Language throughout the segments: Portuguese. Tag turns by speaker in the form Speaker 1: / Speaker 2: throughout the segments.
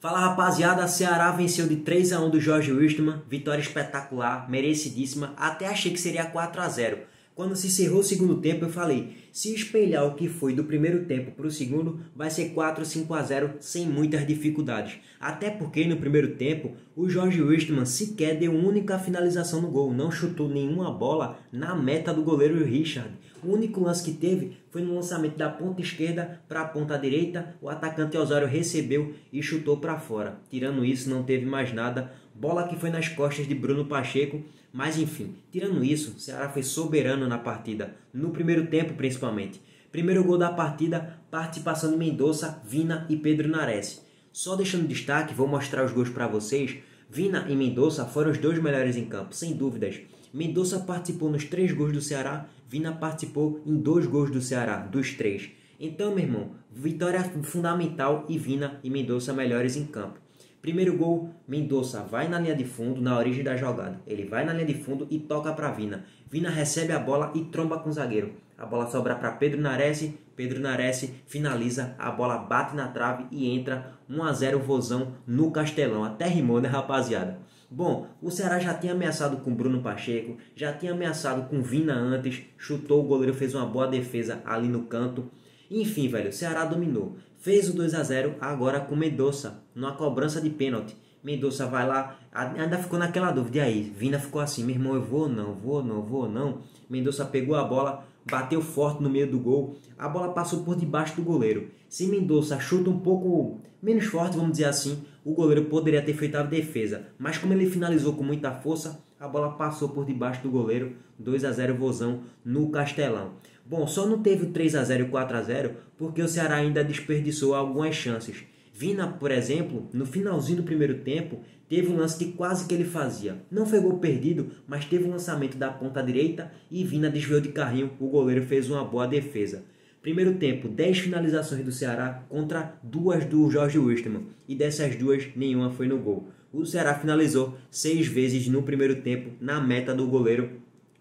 Speaker 1: Fala rapaziada, Ceará venceu de 3 a 1 do Jorge Wilstermann, vitória espetacular, merecidíssima, até achei que seria 4 a 0. Quando se encerrou o segundo tempo, eu falei: se espelhar o que foi do primeiro tempo para o segundo, vai ser 4 5 a 0 sem muitas dificuldades. Até porque no primeiro tempo, o Jorge Wilstermann sequer deu única finalização no gol, não chutou nenhuma bola na meta do goleiro Richard. O único lance que teve foi no lançamento da ponta esquerda para a ponta direita, o atacante Osório recebeu e chutou para fora. Tirando isso, não teve mais nada. Bola que foi nas costas de Bruno Pacheco, mas enfim, tirando isso, o Ceará foi soberano na partida, no primeiro tempo principalmente. Primeiro gol da partida, participação de Mendonça, Vina e Pedro Nares. Só deixando destaque, vou mostrar os gols para vocês. Vina e Mendonça foram os dois melhores em campo, sem dúvidas. Mendonça participou nos três gols do Ceará, Vina participou em dois gols do Ceará, dos três. Então, meu irmão, vitória fundamental e Vina e Mendonça melhores em campo. Primeiro gol, Mendonça vai na linha de fundo, na origem da jogada. Ele vai na linha de fundo e toca para Vina. Vina recebe a bola e tromba com o zagueiro. A bola sobra para Pedro Nares. Pedro Nares finaliza, a bola bate na trave e entra 1 a 0 Vozão no Castelão. Até rimou, né, rapaziada? Bom, o Ceará já tinha ameaçado com Bruno Pacheco, já tinha ameaçado com Vina antes, chutou o goleiro, fez uma boa defesa ali no canto. Enfim, velho, o Ceará dominou. Fez o 2 a 0 agora com Mendonça, numa cobrança de pênalti. Mendonça vai lá, ainda ficou naquela dúvida. E aí, Vina ficou assim, meu irmão, eu vou ou não, vou ou não, vou ou não. Mendonça pegou a bola, bateu forte no meio do gol. A bola passou por debaixo do goleiro. Se Mendonça chuta um pouco menos forte, vamos dizer assim, o goleiro poderia ter feito a defesa. Mas como ele finalizou com muita força, a bola passou por debaixo do goleiro. 2 a 0 Vozão no Castelão. Bom, só não teve 3 a 0 e 4 a 0 porque o Ceará ainda desperdiçou algumas chances. Vina, por exemplo, no finalzinho do primeiro tempo, teve um lance que quase que ele fazia. Não foi gol perdido, mas teve um lançamento da ponta direita e Vina desviou de carrinho, o goleiro fez uma boa defesa. Primeiro tempo, 10 finalizações do Ceará contra duas do Jorge Wilstermann, e dessas duas, nenhuma foi no gol. O Ceará finalizou seis vezes no primeiro tempo na meta do goleiro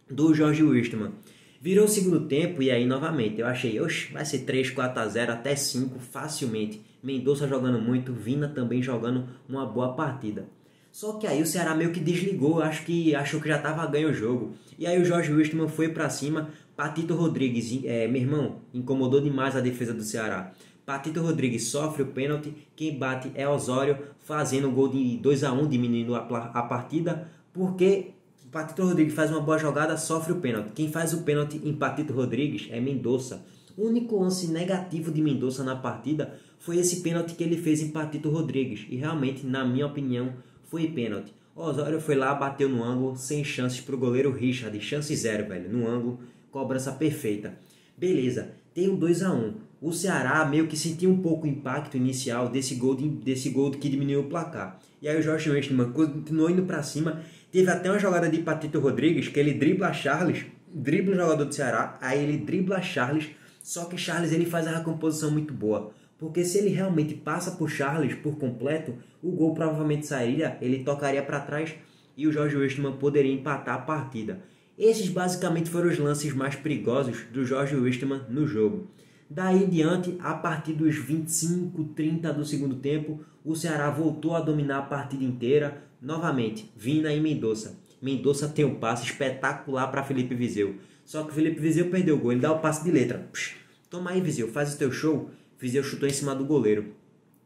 Speaker 1: do Jorge Wilstermann. Virou o segundo tempo e aí novamente eu achei, oxe, vai ser 3, 4 a 0 até 5 facilmente. Mendonça jogando muito, Vina também jogando uma boa partida. Só que aí o Ceará meio que desligou, acho que achou que já estava ganho o jogo. E aí o Jorge Wilstermann foi para cima, Patito Rodrigues, é, meu irmão, incomodou demais a defesa do Ceará. Patito Rodrigues sofre o pênalti, quem bate é Osório, fazendo o gol de 2 a 1 diminuindo a, a partida, porque Patito Rodrigues faz uma boa jogada, sofre o pênalti. Quem faz o pênalti em Patito Rodrigues é Mendonça. O único lance negativo de Mendonça na partida foi esse pênalti que ele fez em Patito Rodrigues. E realmente, na minha opinião, foi pênalti. Osório foi lá, bateu no ângulo, sem chances para o goleiro Richard. Chance zero, velho. No ângulo, cobrança perfeita. Beleza, tem um 2 a 1 O Ceará meio que sentiu um pouco o impacto inicial desse gol, de, desse gol que diminuiu o placar. E aí o Jorge Westman continuou indo para cima Teve até uma jogada de Patito Rodrigues que ele dribla Charles, dribla o jogador do Ceará, aí ele dribla Charles, só que Charles ele faz a recomposição muito boa. Porque se ele realmente passa por Charles por completo, o gol provavelmente sairia, ele tocaria para trás e o Jorge Westman poderia empatar a partida. Esses basicamente foram os lances mais perigosos do Jorge Westman no jogo. Daí em diante, a partir dos 25, 30 do segundo tempo, o Ceará voltou a dominar a partida inteira, novamente, Vina e Mendonça. Mendonça tem um passe espetacular para Felipe Vizeu. Só que o Felipe Vizeu perdeu o gol, ele dá o passe de letra. Psh, toma aí, Vizeu, faz o teu show. Vizeu chutou em cima do goleiro.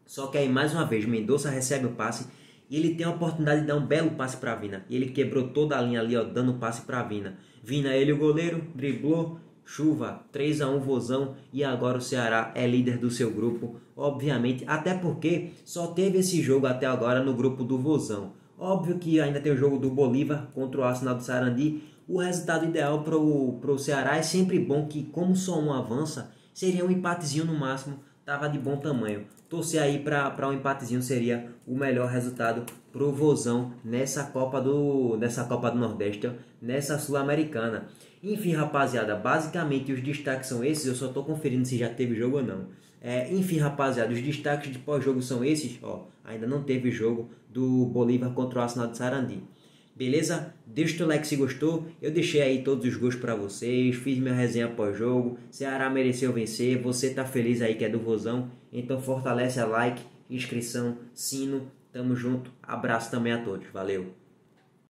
Speaker 1: Só que aí, mais uma vez, Mendonça recebe o passe e ele tem a oportunidade de dar um belo passe para Vina. E ele quebrou toda a linha ali, ó, dando passe para Vina. Vina, ele o goleiro, driblou, chuva, 3 a 1 Vozão e agora o Ceará é líder do seu grupo, obviamente, até porque só teve esse jogo até agora no grupo do Vozão. Óbvio que ainda tem o jogo do Bolívar contra o Arsenal do Sarandi. O resultado ideal para o Ceará é sempre bom que, como só um avança, seria um empatezinho no máximo, tava de bom tamanho. Torcer aí para um empatezinho seria o melhor resultado pro Vozão nessa Copa do nessa Copa do Nordeste, nessa Sul-Americana. Enfim, rapaziada, basicamente os destaques são esses. Eu só tô conferindo se já teve jogo ou não. É, enfim, rapaziada, os destaques de pós-jogo são esses. Ó, ainda não teve jogo do Bolívar contra o Arsenal de Sarandi. Beleza? Deixa o teu like se gostou. Eu deixei aí todos os gols para vocês. Fiz minha resenha pós-jogo. Ceará mereceu vencer. Você tá feliz aí que é do Vozão. Então fortalece a like inscrição, sino. Tamo junto. Abraço também a todos. Valeu.